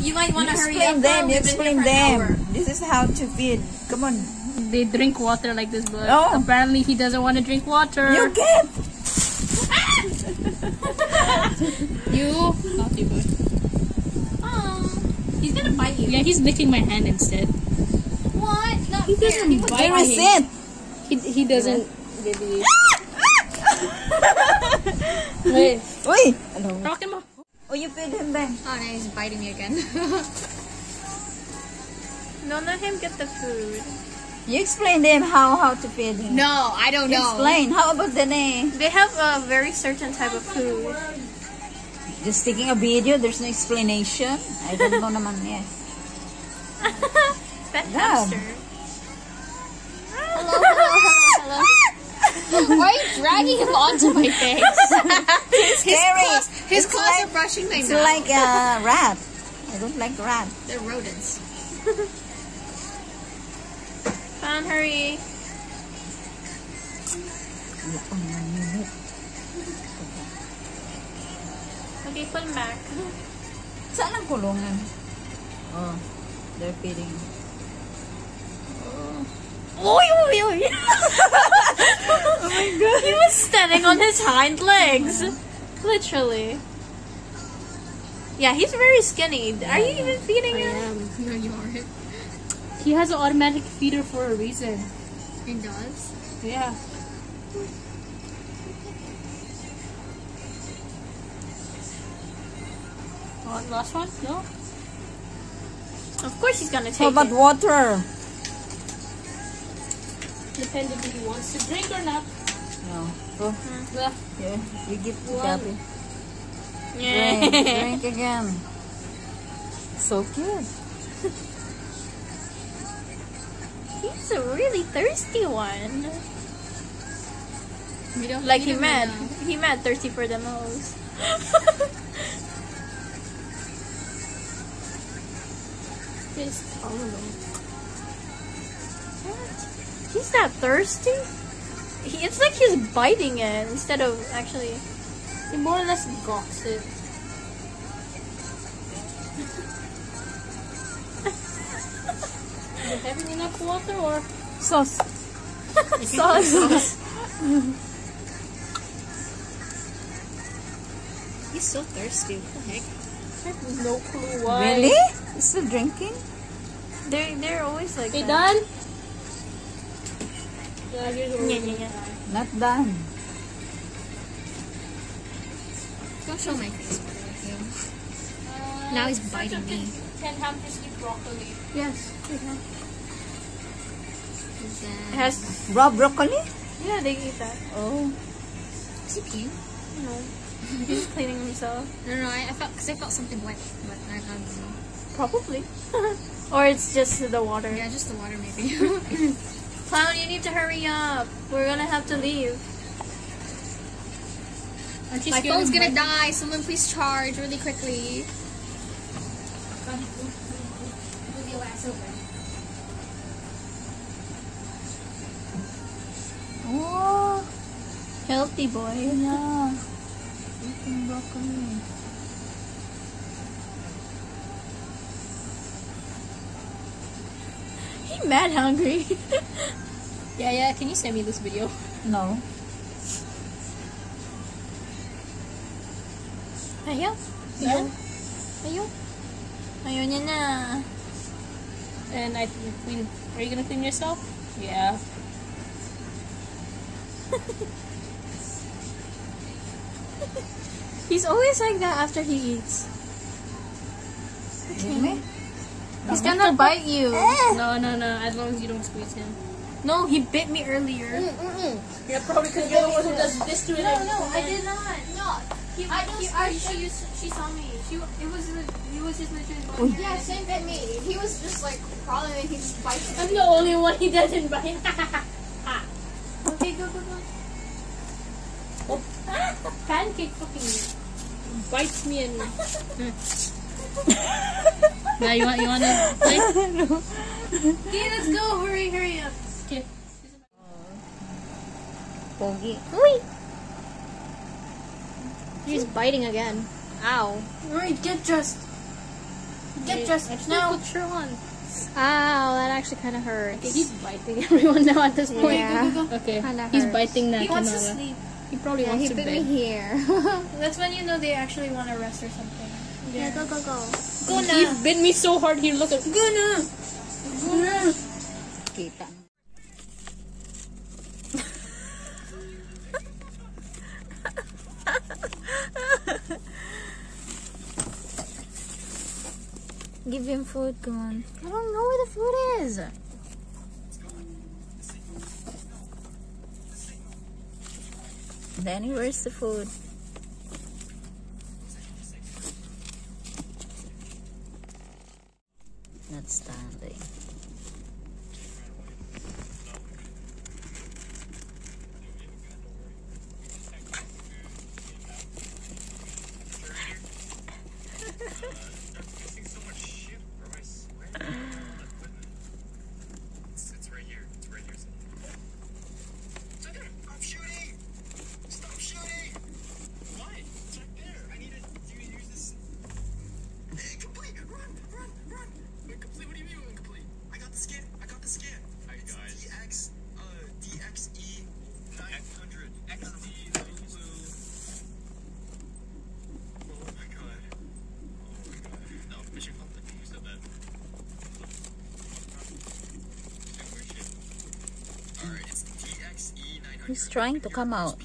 You might want to hurry Explain up. them. You We've explain here hour. them. This is how to feed. Come on. They drink water like this, but Oh. apparently he doesn't want to drink water. You get. You naughty boy. Oh, he's gonna bite you. Yeah, he's licking my hand instead. What? Not He fair. doesn't He bite Where is me. it? He he doesn't really. Wait, Uy. Hello. rock him up. Oh, you feed him then. Oh, now he's biting me again. No, let him get the food. You explain them how how to feed him. no, I don't know. Explain. How about the name? They have a very certain type of food. Just taking a video. There's no explanation. I don't know naman. Pet Yeah. hamster. Hello, hello, hello, hello. Why are you dragging him onto my face? It's scary. claws, his It's claws like, are brushing my It's mouth. like a rat. I don't like rat. They're rodents. Fan, hurry. Okay, put him back. Saan ang kulungan? Oh, they're feeding. Oh. Oy, oy, oy. Oh my god. He was standing on his hind legs. Literally. Yeah, he's very skinny. Are you even feeding him? I him? am. No, you aren't. He has an automatic feeder for a reason. He does. Yeah. Oh, last one? No? Of course he's gonna take it. How about it. water? Depending if he wants to drink or not. No. Oh, mm-hmm. Yeah. yeah. You give to One. Gabby. Drink, Yeah. drink again. So cute. He's a really thirsty one. We don't Like he him mad. enough. He mad thirsty for the nose. His tongue What? He's not thirsty? He, it's like he's biting it instead of actually. He more or less gawks it. Is it having enough water or Sauce. sauce? He's so thirsty. What the heck? I have no clue why. Really? You still drinking? They're they're always like Okay, that. done? Yeah, Yeah, yeah, yeah. Not done. Don't show my face. by the way, too. Uh, Now he's biting me. Ten hamsters eat broccoli. Yes. It Is has Raw broccoli? yeah, they eat that. Oh. Is he peeing? No, he's cleaning himself. No, no, I, I felt because I felt something wet, but I, I don't know. Probably. or it's just the water. Yeah, just the water maybe. Clown, you need to hurry up. We're gonna have to leave. My phone's gonna die. Someone please charge really quickly. Move your ass over. Oh. Healthy boy. Yeah. Eating broccoli. He mad hungry. Yeah, yeah, can you send me this video? No. Ayaw. Ayaw. Ayaw. Ayaw niya na. And I clean. Are you gonna clean yourself? Yeah. He's always like that after he eats. Really? He's gonna bite you. No, no, no. As long as you don't squeeze him. No, he bit me earlier. Mm -mm. Yeah, probably because you're the one who does this to it. No, no, I did not. No, he, I he, just- I, she, she saw me. She, it was, it was just literally going. Yeah, same for me. He was just like crawling and he just bites I'm the only one he doesn't bite. Okay, go, go, go. Pancake fucking bites me and. now you want you want to play? no. Okay, let's go. Hurry, hurry up. Okay. Bogey, Wait. He's biting again. Ow. Alright, get dressed. Get dressed now. Put your on. Ow, that actually kind of hurts. Okay, he's biting everyone now at this point. Yeah. Go, go, go. Okay, he's biting that. He wants to sleep. He probably yeah, wants he to bed. He here. That's when you know they actually want to rest or something. Yeah, go, go, go. Guna. He bit me so hard here. Look at Guna. Guna. Kita. Give him food, come on. I don't know where the food is. Danny, where's the food? not standing. He's trying to come out.